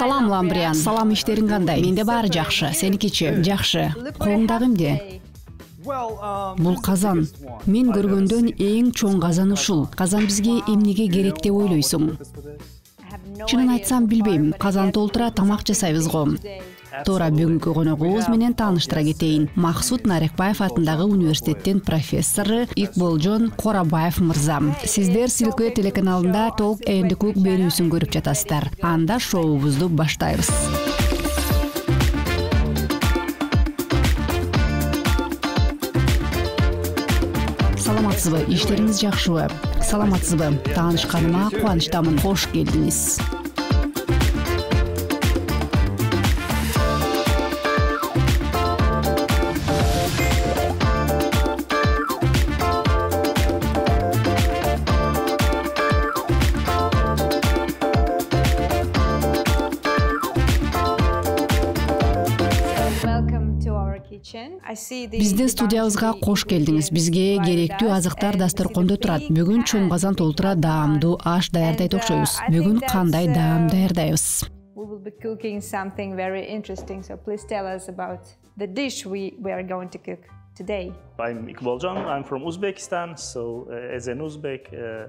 салам ламбриан. Салам иштериң кандай менде баары жакшы сеникичи жакшы колуң дагы эмне бул казан мен көргөндөн эң чоң казан ушул казан бизге эмнеге керек деп ойлойсуң чынын айтсам билбейм казан толтура тамак жасайбыз го туура бүгүнкү коногубуз менен тааныштыра кетейин максут нарыкбаев атындагы университеттин профессору икболжон корабаев мырза. Сиздер силкү телеканалында толк энди кук берүүсүн көрүп жатасыздар. Анда шоубузду баштайбыз саламатсызбы? Иштериңиз жакшыбы саламатсызбы? Таанышканыма кубанычтамын кош келдиңиз биздин студиябызга кош келдиңиз бизге керектүү азыктар дасторкондо турат бүгүн чоң казан толтура даамдуу аш даярдайт окшойбуз бүгүн кандай даам даярдайбыз today. I'm from Uzbekistan. So uh, as Uzbek, uh,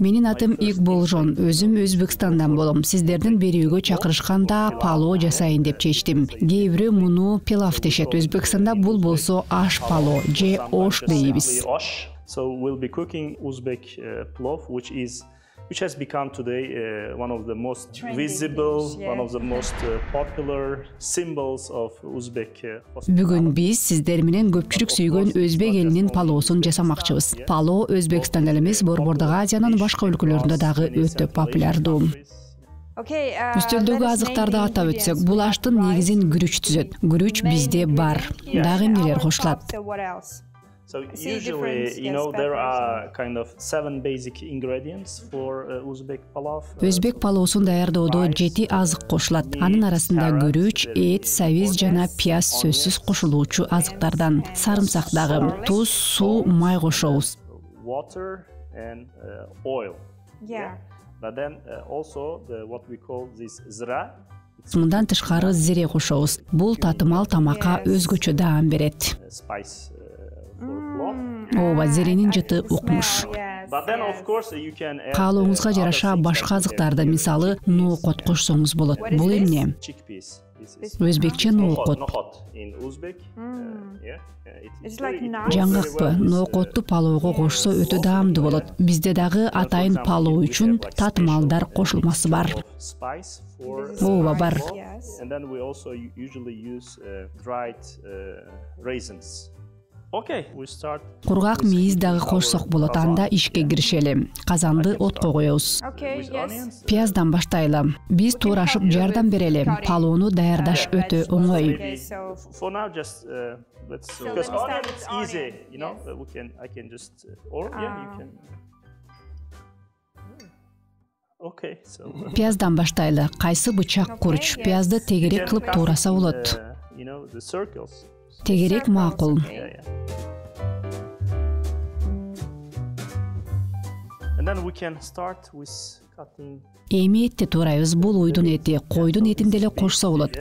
менин атым икболжон өзүм өзбекстандан болом. Сиздердин берүүгө чакырышканда пало жасайын деп чечтим. Кээ бирөө муну пилав дешет. Өзбекстанда бул болсо аш пало же ош дейбиз. Which has become today uh, one of the most visible one of the most uh, popular symbols of uzbek uh, бүгүн биз сиздер менен көпчүлүк сүйгөн өзбек элинин палоосун жасамакчыбыз пало өзбекстанда эле эмес борбордук азиянын башка өлкөлөрүндө дагы өтө популярдуу үстөлдөгү азыктарды атап өтсөк бул аштын негизин күрүч түзөт күрүч бизде бар дагы эмнелер кошулат өзбек палоосун даярдоодо жети азык кошулат анын арасында күрүч эт сабиз жана пияз сөзсүз кошулуучу азыктардан сарымсак дагы туз суу май кошобуз мындан тышкары зире кошобуз бул татымал тамакка өзгөчө даам берет ооба зеренин жыты укмуш. Каалооңузга жараша башка азыктарды мисалы ноокот кошсоңуз болот. Бул эмне? Өзбекче ноокот жаңгакпы ноокотту палоого кошсо өтө даамдуу болот. Бизде дагы атайын палоо үчүн татымалдар кошулмасы бар. ооба бар кургак мейиз дагы кошсок болот анда ишке киришели. Казанды отко коебуз пияздан баштайлы биз туурашып жардам берели. палоону даярдаш өтө оңой. Пияздан баштайлы кайсы бычак курч? пиязды тегерек кылып туураса болот тегерек макул эми этти туурайбыз. Бул уйдун эти койдун этин деле кошсо болот.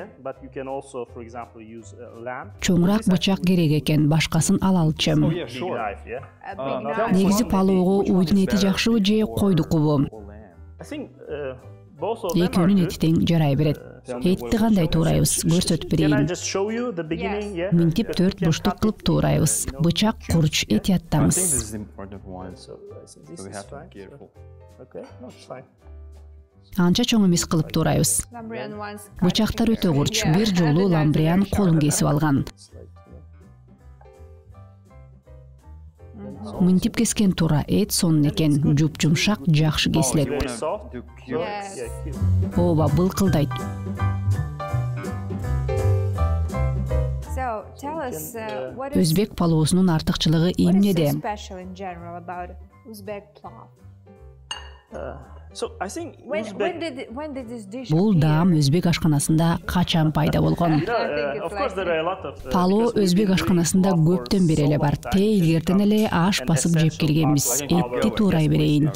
чоңураак бычак керек экен. башкасын алалычы негизи палоого уйдун эти жакшыбы же койдукубу экөөнүн эти тең жарай берет этти кандай туурайбыз көрсөтүп берейин минтип төрт бурчтук кылып туурайбыз бычак курч этияттамыз анча чоң эмес кылып туурайбыз бычактар өтө курч бир жолу ламбриан колун кесип алган. Мынтип кескен туура эт сонун экен. Жупжумшак жакшы кесилет. Ооба былкылдайт. Uh, өзбек палоосунун артыкчылыгы эмнеде бул даам өзбек ашканасында качан пайда болгон uh, пало өзбек ашканасында көптөн бери эле бар. те илгертен эле аш басып жеп келгенбиз. этти туурай берейин.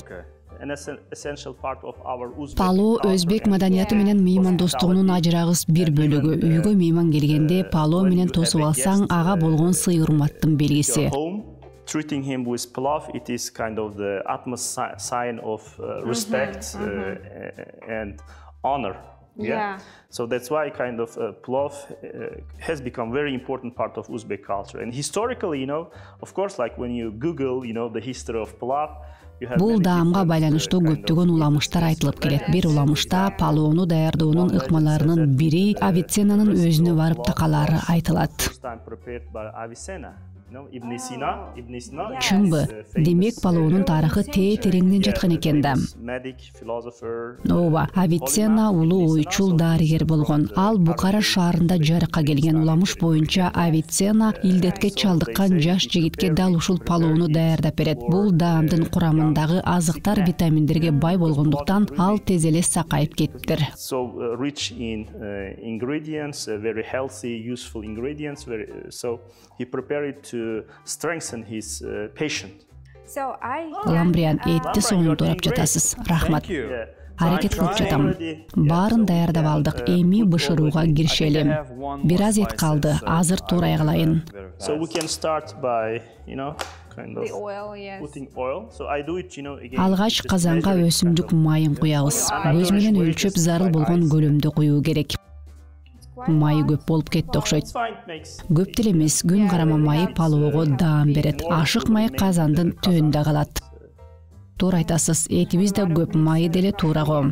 пало өзбек маданияты менен меймандостугунун ажырагыс бир бөлүгү. үйгө мейман келгенде uh, пало менен тосуп алсаң ага болгон сый урматтын белгиси treating him with pilaf it is kind of the utmost sign of uh, mm-hmm, respect mm-hmm. Uh, and honor. Yeah. So that's why kind of uh, pilaf uh, has become very important part of uzbek culture. And historically you know of course like when you google you know the history of pilaf бул даамга байланыштуу көптөгөн уламыштар айтылып келет бир уламышта палоону даярдоонун ыкмаларынын бири авиценнанын өзүнө барып такалаары айтылат чынбы демек палоонун тарыхы тээ тереңден жаткан экен да ооба авиценна улуу ойчул дарыгер болгон ал букара шаарында жарыкка келген уламыш боюнча авиценна илдетке чалдыккан жаш жигитке дал ушул палоону даярдап берет бул даамдын курамындагы азыктар витаминдерге бай болгондуктан ал тез эле сакайып кетиптир strengthen his uh, patient ламбриан этти сонун жатасыз. Рахмат. аракет кылып жатам баарын даярдап алдык эми бышырууга киришели бир аз эт калды. азыр туурай кылайын алгач казанга өсүмдүк майын куябыз көз менен өлчөп зарыл болгон көлөмдө куюу керек майы көп болуп кетти окшойт. Көп деле эмес күн карама майы палоого даам берет. Ашык май казандын түбүндө калат. Туура айтасыз этибиз да көп майы деле туура го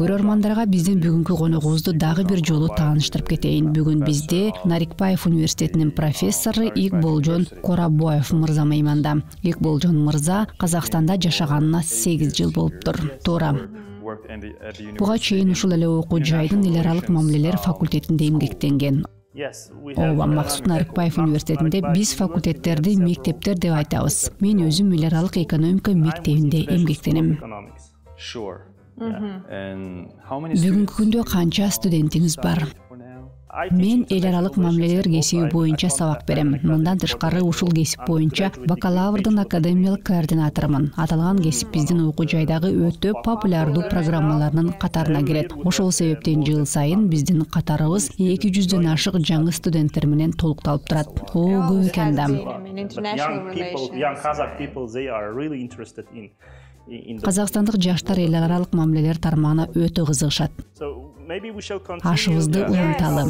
көрөрмандарга биздин бүгүнкү коногубузду дагы бир жолу тааныштырып кетейин. Бүгүн бизде нарикбаев университетинин профессору икболжон корабоев мырза мейманда. Икболжон мырза казакстанда жашаганына сегиз жыл болуптур туура буга чейин ушул эле окуу жайдын эл аралык мамилелер факультетинде эмгектенген. Ооба максут нарыкбаев университетинде биз факультеттерди мектептер деп айтабыз. Мен өзүм эл аралык экономика мектебинде эмгектенем. Бүгүнкү күндө канча студентиңиз бар мен эл аралык мамилелер кесиби боюнча сабак берем мындан тышкары ушул кесип боюнча бакалаврдын академиялык координаторумун аталган кесип биздин окуу жайдагы өтө популярдуу программалардын катарына кирет ошол себептен жыл сайын биздин катарыбыз эки жүздөн ашык жаңы студенттер менен толукталып турат о көп экен да казакстандык жаштар эл аралык мамилелер тармагына өтө кызыгышат ашыбызды уланталы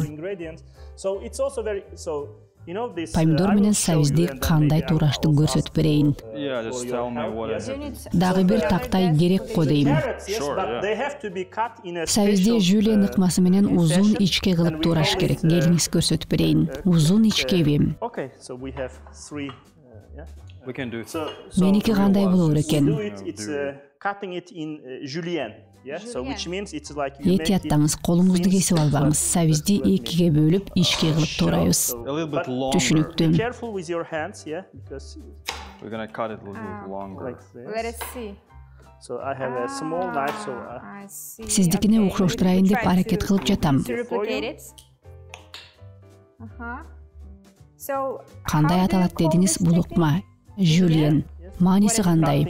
помидор менен сабизди кандай туураштык көрсөтүп берейин дагы бир тактай керек го дейм сабизди жюлиен ыкмасы менен узун ичке кылып туураш керек. келиңиз көрсөтүп берейин узун ичкеби менікі қандай болуы екен эти аттаңыз қолыңызды кесіп албаңыз сабизди екіге бөліп ішке қылып тұрайыз. түшүнүктүү Сіздікіне окшоштурайын деп аракет қылып жатам Қандай аталат дедіңіз, бұл укма жюлиен мааниси кандай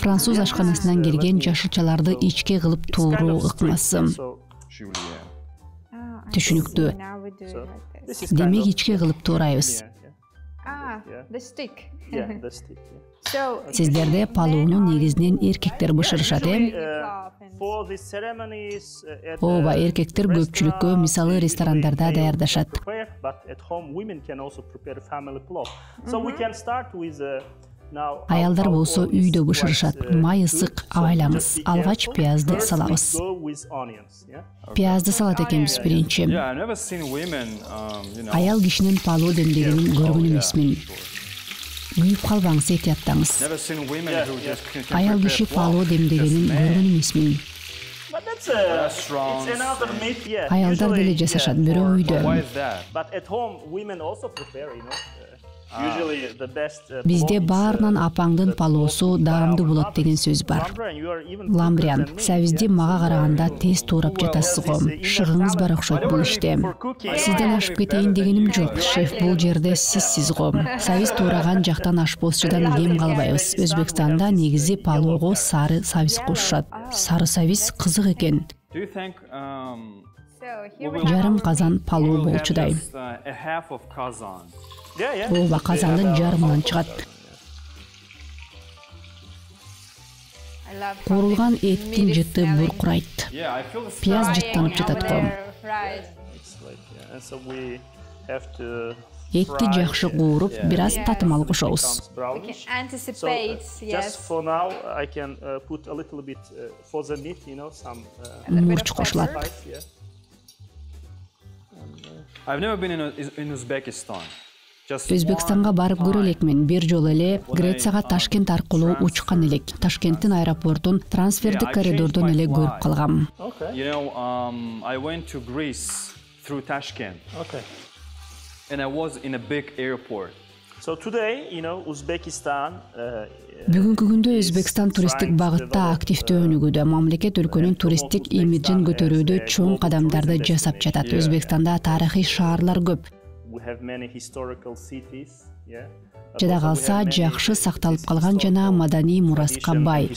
француз ашканасынан келген жашылчаларды ичке кылып тууруу ыкмасы түшүнүктүү демек ичке кылып туурайбыз сиздерде палууну негизинен эркектер бышырышат э? Ооба эркектер көпчүлүккө мисалы ресторандарда даярдашат. Аялдар болсо үйдө бышырышат. Май ысык абайлаңыз алгач пиязды салабыз. Пиязды салат экенбиз биринчи. Um, аял кишинин палоо демдегенин көргөн эмесмин күйүп калбаңыз этияттаңыз аял киши палоо демдегенин көргөн эмесмин аялдар деле жасашат бирок үйдө бизде баарынан uh, апаңдын палоосу даамдуу болот деген сөз бар. ламбриан сабизди мага караганда тез туурап жатасыз го шыгыңыз бар окшойт бул иште сизден ашып кетейин дегеним жок. Шеф бул жерде сизсиз го сабиз туураган жактан ашпоозчудан кем калбайбыз. Өзбекстанда негизи палоого сары сабиз кошушат. Сары сабиз кызык экен. Um, жарым казан палоо болчудай ооба казандын жарымынан чыгат. куурулган эттин жыты буркурайт. Пияз жыттанып жатат го этти жакшы кууруп бир аз татымал кошобуз. Мурч кошулат өзбекстанга барып көрө элекмин бир жолу эле грецияга ташкент аркылуу учкан элек. Ташкенттин аэропортун трансфердик коридордон эле көрүп калгам. Бүгүнкү күндө өзбекстан туристтик багытта активдүү өнүгүүдө мамлекет өлкөнүн туристтик имиджин көтөрүүдө чоң кадамдарды жасап жатат. өзбекстанда тарыхый шаарлар көп жада калса жакшы сакталып калган жана маданий мураска бай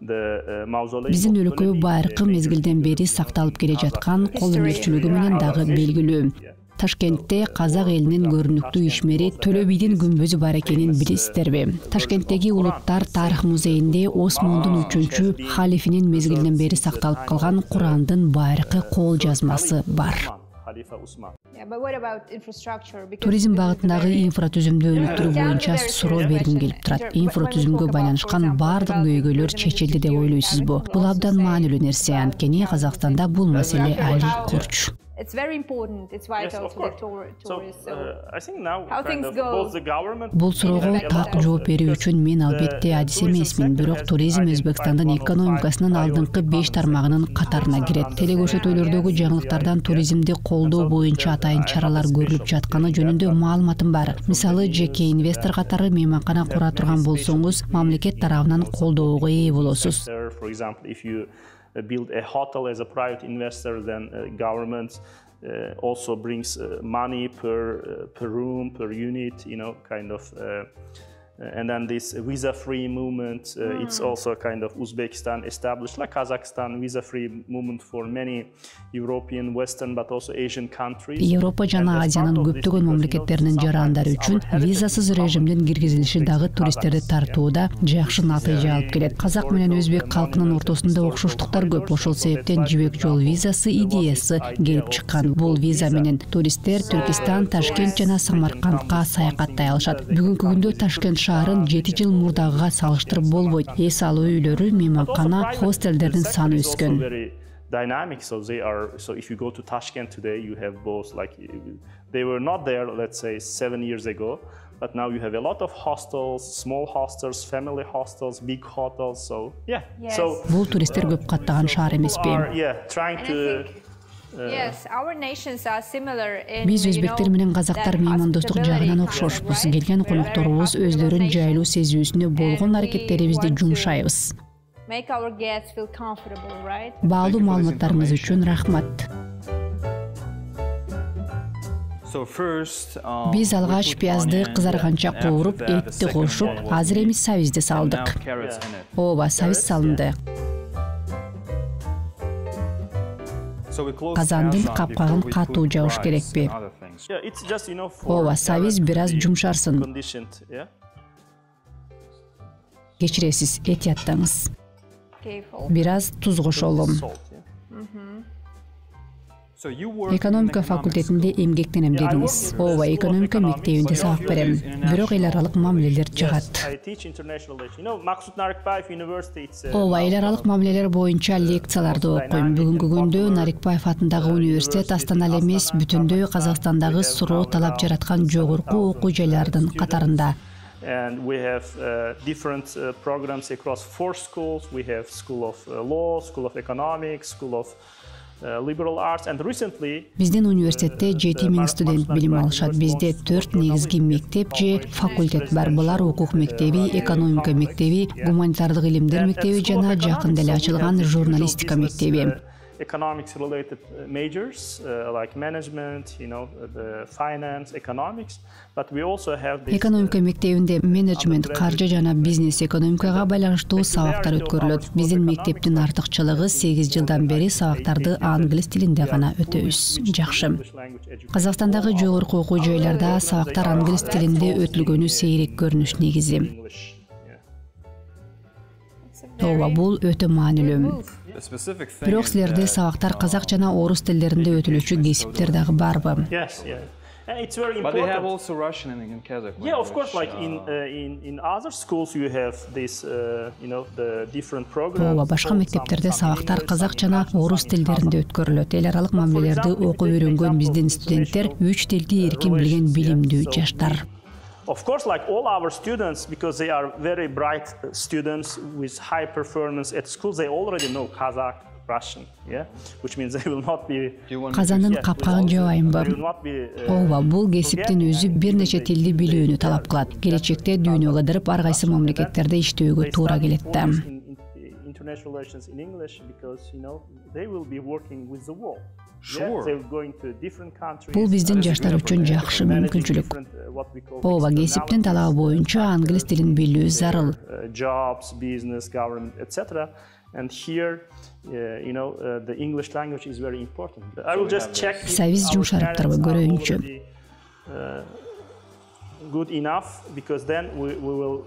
биздин өлкө байыркы мезгилден бери сакталып келе жаткан кол өнөрчүлүгү менен дагы белгилүү ташкентте казак элинин көрүнүктүү ишмери төлө бийдин күмбөзү бар экенин билесиздерби. Ташкенттеги улуттар тарых музейинде осмондун үчүнчү халифинин мезгилинен бери сакталып калган курандын байыркы кол жазмасы бар. Туризм багытындагы инфратүзүмдү өнүктүрүү боюнча суроо бергим келип турат. Инфратүзүмгө байланышкан баардык көйгөйлөр чечилди деп ойлойсузбу. Бул абдан маанилүү нерсе. Анткени казакстанда бул маселе али курч бул суроого так жооп берүү үчүн мен албетте адис эмесмин бирок туризм өзбекстандын экономикасынын алдыңкы беш тармагынын катарына кирет телекөрсөтүүлөрдөгү жаңылыктардан туризмди колдоо боюнча атайын чаралар көрүлүп жатканы жөнүндө маалыматым бар. мисалы жеке инвестор катары мейманкана кура турган болсоңуз мамлекет тарабынан колдоого ээ болосуз Uh, build a hotel as a private investor then uh, government uh, also brings money per per room per unit you know kind of and then this visa free movement uh, it's also kind of uzbekistan established like kazakhstan visa free movement for many european western but also asian countries. Европа жана азиянын көптөгөн мамлекеттеринин жарандары үчүн визасыз режимдин киргизилиши дагы туристтерди тартууда жакшы натыйжа алып келет казак менен өзбек калкынын ортосунда окшоштуктар көп ошол себептен жибек жол визасы идеясы келип чыккан бул виза менен туристтер түркистан ташкент жана самаркандка саякаттай алышат бүгүнкү күндө ташкент шаарын жети жыл мурдагыга салыштырып болбойт. Эс алуу үйлөрү мейманкана хостелдердин саны өскөн dynamic. So they are so if you go to tashkent today you have both like they were not there let's say seven years ago but now you have a lot of hostels small hostels family hostels big hotels. So yeah. So бул туристтер көп каттаган шаар эмеспи yeah trying to биз өзбектер менен казактар меймандостук жагынан окшошпуз келген конокторубуз өздөрүн жайлуу сезүүсүнө болгон аракеттерибизди жумшайбыз. баалуу маалыматтарыңыз үчүн рахмат. Um, биз алгач пиязды кызарганча кууруп этти кошуп азыр эми сабизди салдык. ооба сабиз салынды казандын капкагын катуу жабыш керекпи ооба сабиз бир аз жумшарсын кечиресиз этияттаңыз бир аз туз кошолу экономика факультетинде эмгектенем дедиңиз ооба экономика мектебинде сабак берем бирок эл аралык мамилелер жагат ооба эл аралык мамилелер боюнча лекцияларды окуйм бүгүнкү күндө нарикбаев атындагы университет астана эле эмес бүтүндөй казакстандагы суроо талап жараткан жогорку окуу жайлардын катарында and we have uh, different uh, programs across four schools. We have School of uh, Law, School of Economics, School of uh, Liberal Arts, and recently. Биздин университетте жети миң студент билим алышат. Бизде төрт негизги мектеп же факультет бар. Булар укук мектеби, экономика мектеби, гуманитардык илимдер мектеби жана жакында эле ачылган журналистика мектеби economics related uh, majors uh, like management you know the finance economics but we also have this экономика мектебинде менеджмент каржы жана бизнес экономикага байланыштуу сабактар өткөрүлөт биздин мектептин артыкчылыгы сегиз жылдан бери сабактарды англис тилинде гана өтөбүз жакшы казакстандагы жогорку окуу жайларда сабактар англис тилинде өтүлгөнү сейрек көрүнүш негизи ооба бул өтө маанилүү бирок силерде сабактар казак жана орус тилдеринде өтүлүүчү кесиптер дагы барбы it's very important. But they have also Russian and Kazakh. Yeah, of course. Like in uh, in in other schools, you have this, uh, you know, the different programs. ооба башка мектептерде сабактар казак жана орус тилдеринде өткөрүлөт эл аралык мамилелерди окуп үйрөнгөн биздин студенттер үч тилди эркин билген билимдүү жаштар of course like all our students because they are very bright students with high performance at school they already know kazakh russian yeah? Which means they will not be казандын капкагын жабайынбы ооба бул кесиптин өзү бир нече тилди билүүнү талап кылат келечекте дүйнөгө кыдырып ар кайсы мамлекеттерде иштөөгө туура келет да international relations in english because you know they will be working with the world бул биздин жаштар үчүн жакшы мүмкүнчүлүк. uh, ооба кесиптин талабы боюнча англис тилин билүү зарыл. jobs business government etc and here you know the english language is very important. I will just check сабиз жумшарыптырбы көрөйүнчү good enough because then we will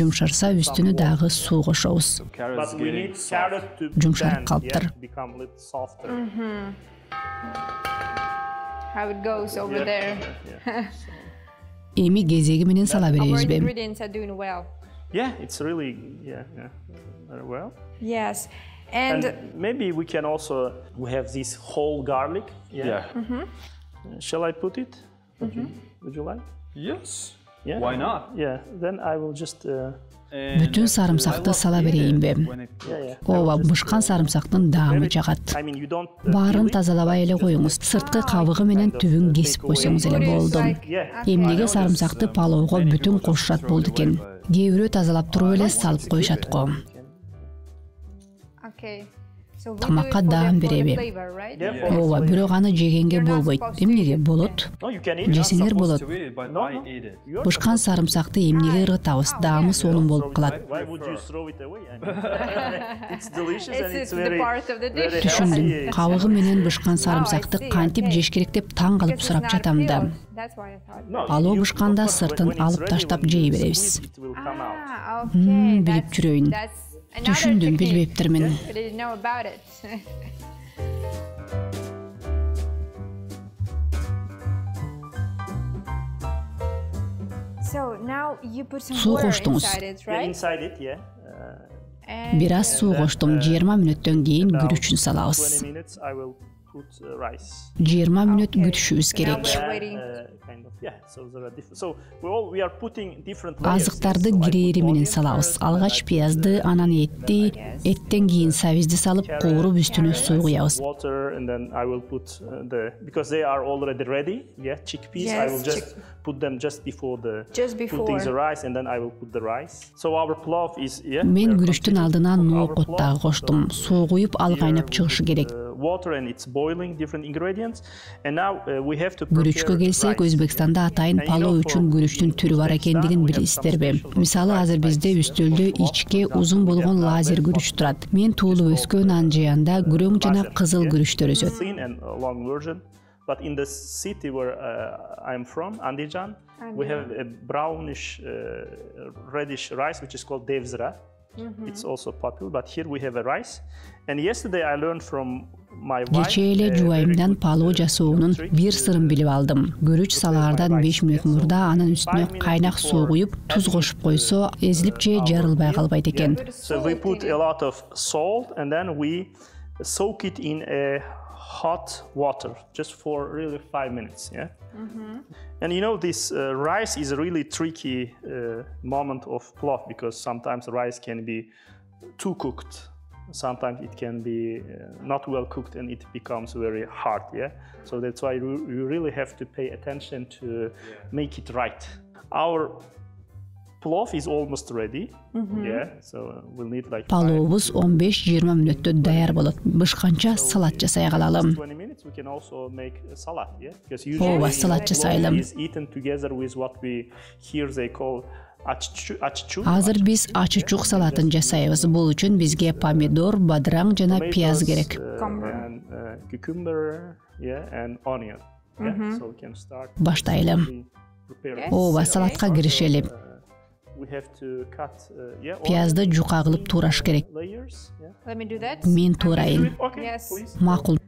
жумшарса үстүнө дагы суу кошобуз жумшарып калыптыр How it goes over yeah. there. Emi. Our ingredients are doing well. Yeah, it's really yeah, yeah, very well. Yes. And, and, maybe we can also we have this whole garlic. Yeah. yeah. Mm -hmm. shall I put it? Mm -hmm. Would you like? Yes. Yeah. Why not? Yeah. Then I will just uh, бүтүн сарымсакты сала берейинби ооба бышкан сарымсактын даамы жагат. Баарын тазалабай эле коюңуз. Сырткы кабыгы менен түбүн кесип койсоңуз эле болду. Эмнеге сарымсакты палоого бүтүн кошушат болду экен? Кээ бирөө тазалап туруп эле салып коюшат го тамакка даам береби ооба бирок аны жегенге болбойт. эмнеге болот. Жесеңер болот. бышкан сарымсакты эмнеге ыргытабыз даамы сонун болуп калат. түшүндүм. Кабыгы менен бышкан сарымсакты кантип жеш керек деп таң калып сурап жатам да. палоо бышканда сыртын алып таштап жей беребиз. билип жүрөйүн түшүндүм билбептирмин суу коштуңуз бир аз суу коштум жыйырма мүнөттөн кийин күрүчүн салабыз жыйырма мүнөт күтүшүбүз керек азыктарды кирээри менен салабыз алгач пиязды анан этти эттен кийин сабизди салып кууруп үстүнө суу куябыз мен күрүчтүн алдына ноокот дагы коштум суу куюп ал кайнап чыгышы керек күрүчкө келсек өзбекстанда атайын палоо үчүн күрүчтүн түрү бар экендигин билесиздерби мисалы азыр бизде үстөлдө ичке узун болгон лазер күрүч турат мен туулуп өскөн анжеянда күрөң жана кызыл күрүчтөр өсөт but in the city where uh, i'm from andijan we have a brownish uh, reddish rice which is called devzra. It's also popular but here we have a rice. And yesterday i learned from кечээ эле uh, жубайымдан палоо жасоонун бир сырын билип алдым күрүч салаардан беш мүнөт мурда анын үстүнө кайнак суу куюп туз кошуп койсо эзилип же жарылбай калбайт экен hot water just for really five minutes. Yeah. Mm-hmm. And you know, this uh, rice is a really tricky uh, moment of plov because sometimes rice can be too cooked. Sometimes it can be uh, not well cooked and it becomes very hard. Yeah. So that's why you, you really have to pay attention to yeah. make it right. Our палообуз он беш жыйырма мүнөттө даяр болот бышканча салат жасай калалым ооба салат жасайлым азыр биз ачычук салатын жасайбыз. Бул үчүн бизге помидор бадыраң жана пияз керек. баштайлы ооба салатка киришели Uh, пиязды жука кылып туураш керек. мен туурайын макул.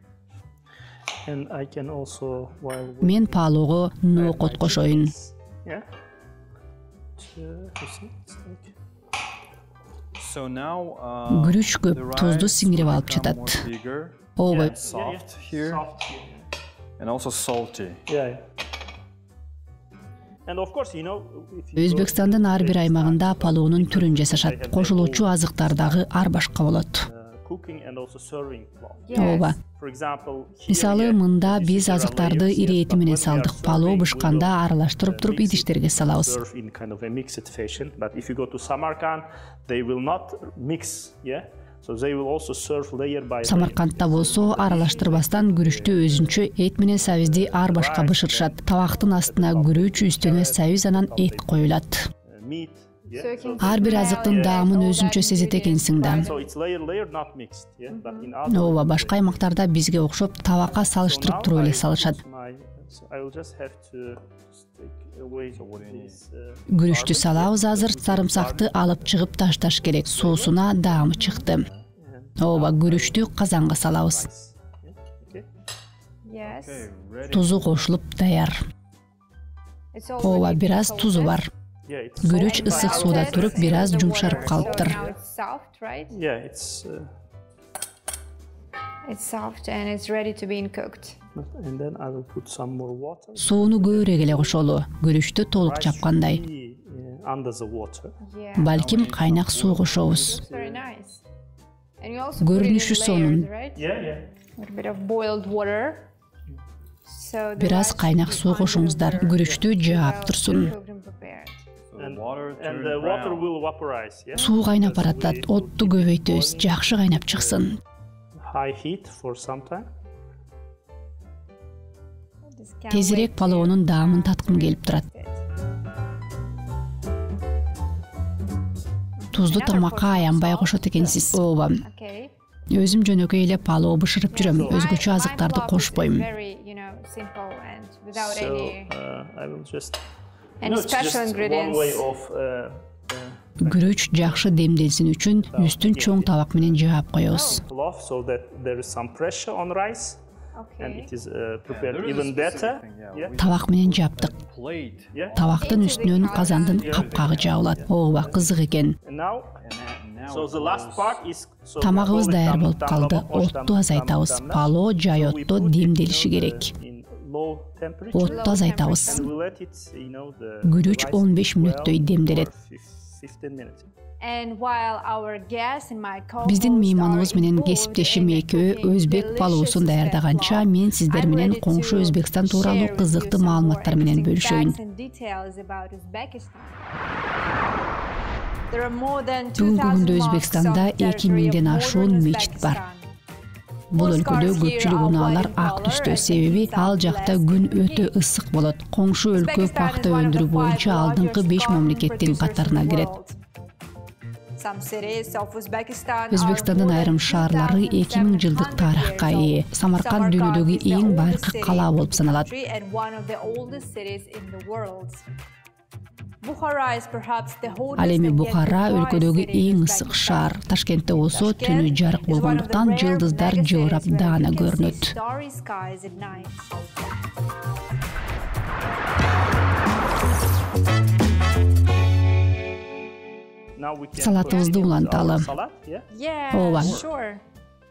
Мен паалоого ноокот кошоюн күрүч көп тузду сиңирип алып жатат. ооба өзбекстандын ар бир аймагында палоонун түрүн жасашат. Кошулуучу азыктар дагы ар башка болот ооба мисалы мында биз азыктарды ири эти менен салдык палоо бышканда аралаштырып туруп идиштерге салабыз самаркандта болсо аралаштырбастан күрүчтү өзүнчө эт менен сабизди ар башка бышырышат табактын астына күрүч үстүнө сабиз анан эт коюлат ар бир азыктын даамын өзүнчө сезет экенсиң да. ооба башка аймактарда бизге окшоп табакка салыштырып туруп эле салышат. күрүчтү салабыз азыр сарымсакты алып чыгып ташташ керек соусуна даамы чыкты. Ооба күрүчтү казанга салабыз. тузу кошулуп даяр. Ооба бир аз тузу бар күрүч ысык сууда туруп бир аз жумшарып калыптыр. Сууну көбүрөөк эле кошолу. Күрүчтү толук чапкандай. балким кайнак суу кошобуз. Көрүнүшү сонун. бир аз кайнак суу кошуңуздар күрүчтү жаап турсун суу кайнап баратат отту көбөйтөбүз жакшы кайнап чыксын. Тезирээк палоонун даамын таткым келип турат. Тузду тамакка аянбай кошот экенсиз ооба. Өзүм жөнөкөй эле палоо бышырып жүрөм өзгөчө азыктарды кошпойм күрүч жакшы демделсин үчүн үстүн чоң табак менен жаап коебуз табак менен жаптык табактын үстүнөн казандын капкагы жабылат ооба кызык экен тамагыбыз даяр болуп калды отту азайтабыз палоо жай отто демделиши керек отту азайтабыз күрүч он беш мүнөттөй демделет биздин мейманыбыз менен кесиптешим экөө өзбек палоосун даярдаганча мен сиздер менен коңшу өзбекстан тууралуу кызыктуу маалыматтар менен бөлүшөйүн. бүгүнкү күндө өзбекстанда эки миңден ашуун мечит бар бул өлкөдө көпчүлүк унаалар ак түстө себеби ал жакта күн өтө ысык болот. Коңшу өлкө пахта өндүрүү боюнча алдыңкы беш мамлекеттин катарына кирет. Өзбекстандын айрым шаарлары эки миң жылдык тарыхка ээ самарканд дүйнөдөгү эң байыркы калаа болуп саналат ал эми бухара өлкөдөгү эң ысык шаар. ташкентте болсо түнү жарык болгондуктан жылдыздар жылырап даана көрүнөт салатыбызды уланталы ооба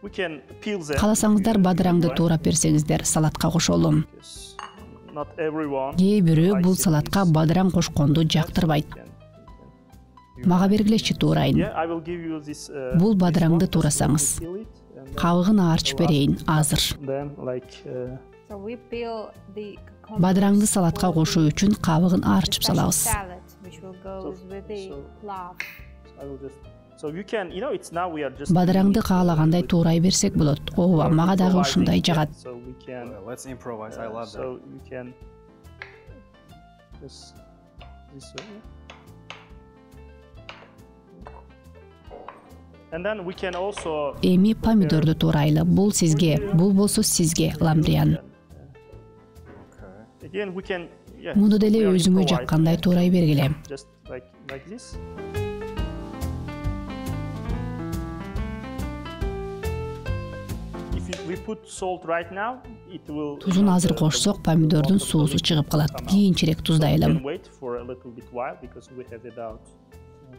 кааласаңыздар бадыраңды туурап берсеңиздер салатка кошолу кээ бирөө бул салатка бадыраң кошконду жактырбайт. Мага бергилечи туурайын. Uh, Бул бадыраңды туурасаңыз. кабыгын аарчып берейин азыр. Uh, бадыраңды салатка кошуу үчүн кабыгын аарчып салабыз бадыраңды каалагандай туурай берсек болот. Ооба мага дагы ушундай жагат. эми помидорду туурайлы. Бул сизге. Бул болсо сизге ламбриан Okay. again we can yeah, муну so деле өзүңө жаккандай туурай бергиле тузун азыр кошсок помидордун суусу чыгып калат. Кийинчерээк туздайлы can wait for a little bit while because we have about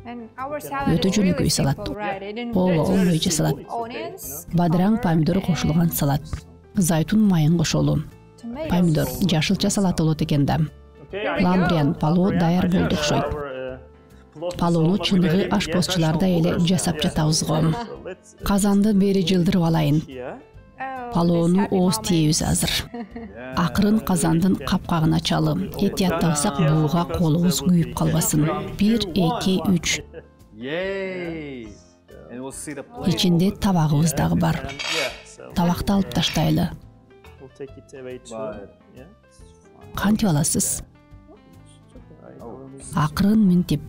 And our salad Өтө is жөнөкөй салат. Ооба, оңой жасалат. Бадыраң помидор кошулган салат. Зайтун майын кошолу помидор жашылча салат болот экен да. Ламбриан палоо даяр болду окшойт uh, палоону чыныгы ready. ашпозчулар да Yeah, эле жасап жатабыз го казанды бери жылдырып алайын палоону ооз тиебиз азыр. акырын казандын капкагына ачалы этияттансак бууга колубуз күйүп калбасын бир эки үч. Ичинде табагыбыз дагы бар. Табакты алып таштайлы. Кантип аласыз акырын минтип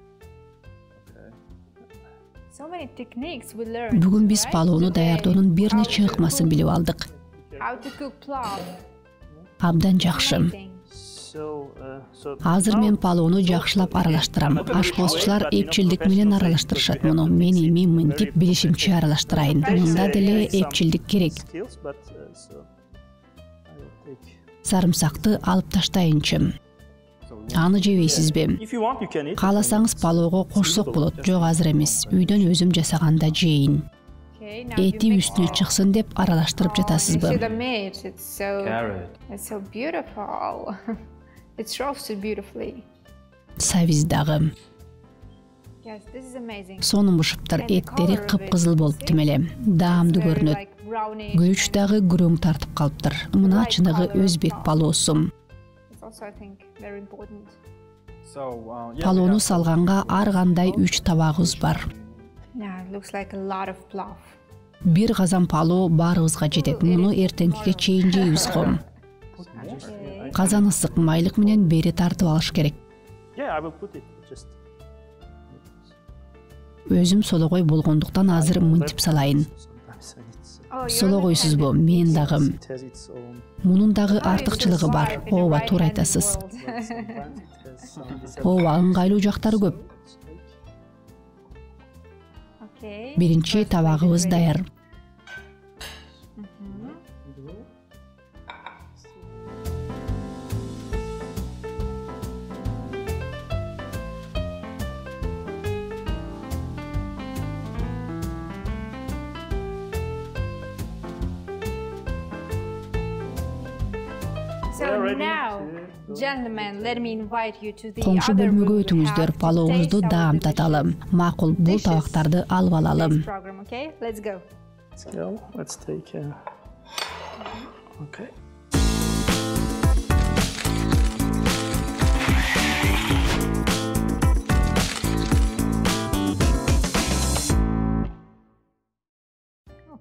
бүгүн биз палоону даярдоонун бир нече ыкмасын билип алдык. абдан жакшы uh, азыр мен палоону жакшылап аралаштырам. ашпозчулар эпчилдик менен аралаштырышат. муну мен эми мынтип билишимче аралаштырайын. мында деле эпчилдик керек. uh, сарымсакты алып таштайынчы аны жебейсизби? Кааласаңыз палоого кошсок болот. Жок азыр эмес. Үйдөн өзүм жасаганда жейин. Эти үстүнө чыксын деп Oh, аралаштырып the жатасызбы beautifully. сабиз дагы Yes, this is amazing. сонун бышыптыр эттери кыпкызыл болуп see? тимеле. Даамдуу көрүнөт. күрүч дагы күрөң тартып калыптыр. Мына чыныгы өзбек палоосу палоону have- салганга ар кандай үч табагыбыз бар. Бир казан палоо баарыбызга жетет муну эртеңкиге чейин жейбиз го казан ысык майлык менен бери тартып алыш керек. Yeah, I will put it just. өзүм сологой болгондуктан азыр мынтип салайын You're сологойсузбу мен дагы мунун дагы артыкчылыгы бар. ооба туура айтасыз. ооба ыңгайлуу жактары көп. Биринчи табагыбыз даяр коңшу бөлмөгө өтүңүздөр палообузду даамдаталым макул бул табактарды алып алалым Okay, let's go. Let's go. Let's take. Okay.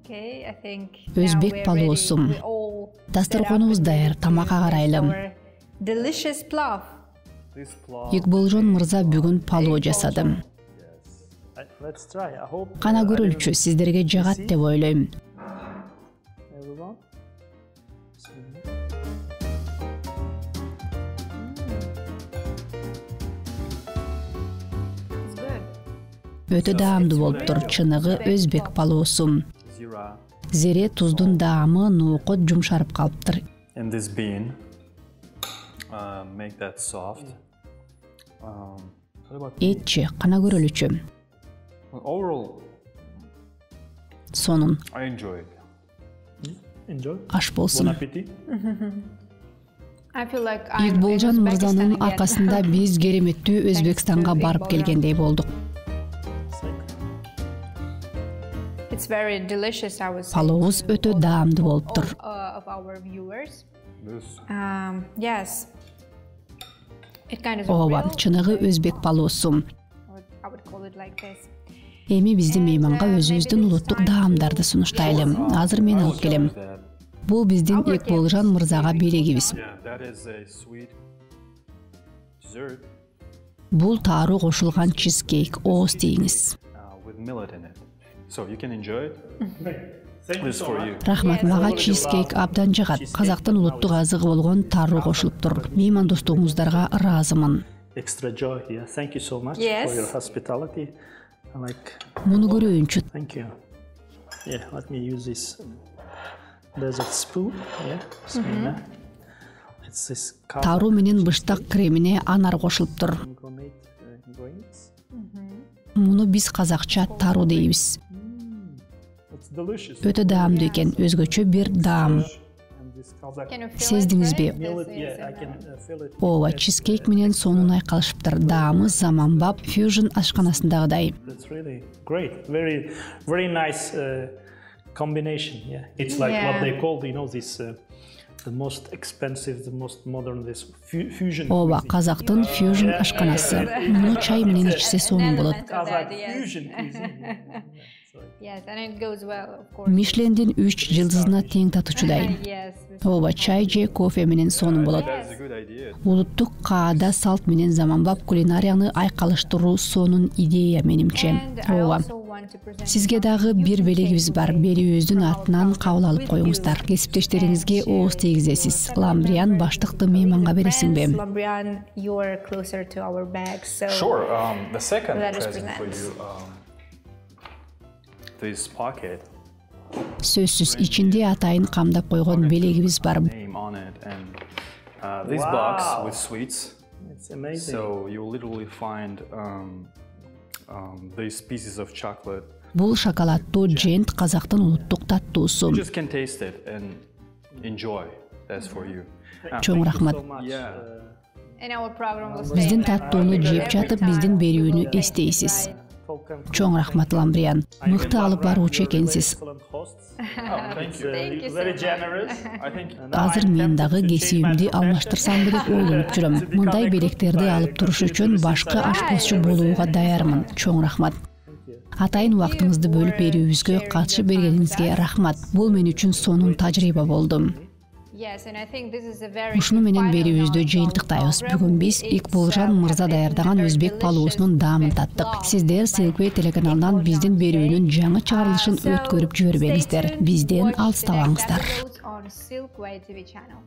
Өзбек now we're палоосу. ready. We all Дасторконубуз даяр, тамакка карайлы. икболжон мырза бүгүн палоо жасады кана көрөлүчү сиздерге жагат деп ойлойм. Өтө даамдуу болуптур чыныгы өзбек палоосу. зере туздун даамы ноокот жумшарып калыптыр. Этчи кана көрөлүчү. Сонун. Hmm? Аш болсун бекболжон мырзанын аркасында биз кереметтүү өзбекстанга барып келгендей болдук. палауымыз өте дәмді болып тұр ооба чыныгы өзбек палоосу эми мейманға мейманга өзүбүздүн улуттук даамдарды сунуштайлы азыр мен алып келем бул биздин экболжан мырзага белегибиз бул тааруу кошулган чизкейк ооз тийиңиз рахмат мага чизкейк абдан жагат. Казактын улуттук азыгы болгон таару кошулуптур меймандостугуңуздарга ыраазымын. Extra joy yeah. Thank you so much Yes. for your hospitality. I like муну көрөйүнчү thank you. Yeah let me use this desert spoon yeah bismillah it's this cow таару менен быштак кремине анар кошулуптур granate uh, муну биз казакча тару дейбиз өтө даамдуу экен өзгөчө бир даам сездиңизби ооба чизкейк менен сонун айкалышыптыр даамы заманбап фьюжн ашканасындагыдай ооба казактын фьюжн ашканасы муну чай менен ичсе сонун болот Мишлендин үч жылдызына тең татуучудай ооба чай же кофе менен сонун болот. That's a good idea. улуттук каада салт менен заманбап кулинарияны айкалыштыруу сонун идея менимче. Ооба сизге дагы бир белегибиз бар. берүүбүздүн атынан кабыл алып коюңуздар. кесиптештериңизге ооз тийгизесиз. ламбриан баштыкты мейманга бересиңби Lambrian, you're closer to our bags, so Sure. сөзсіз ішінде атайын қамдап қойған белегіміз бар uh, this box with sweets. It's amazing. So you literally find um, um, these pieces of chocolate. Бұл шоколадтуу джент қазақтың ұлттық таттысы. You just can taste it and enjoy. That's for you. Чоң рахмат. Uh, біздің таттыны жеп жатып, біздің беруіні эстейсиз. Чоң рахмат ламбриан мыкты алып баруучу экенсиз. Oh, азыр мен дагы кесибимди алмаштырсамбы деп ойлонуп жүрөм. Мындай белектерди алып туруш үчүн башкы ашпозчу болууга даярмын. Чоң рахмат. Атайын убактыңызды бөлүп берүүбүзгө катышып бергениңизге рахмат. Бул мен үчүн сонун тажрыйба болду ушуну берүүбүздү note. жыйынтыктайбыз бүгүн биз икболжан мырза даярдаган өзбек палоосунун даамын таттык сиздер силквей телеканалынан биздин берүүнүн жаңы чыгарылышын өткөрүп жибербеңиздер бизден алыстабаңыздар Silkway TV channel.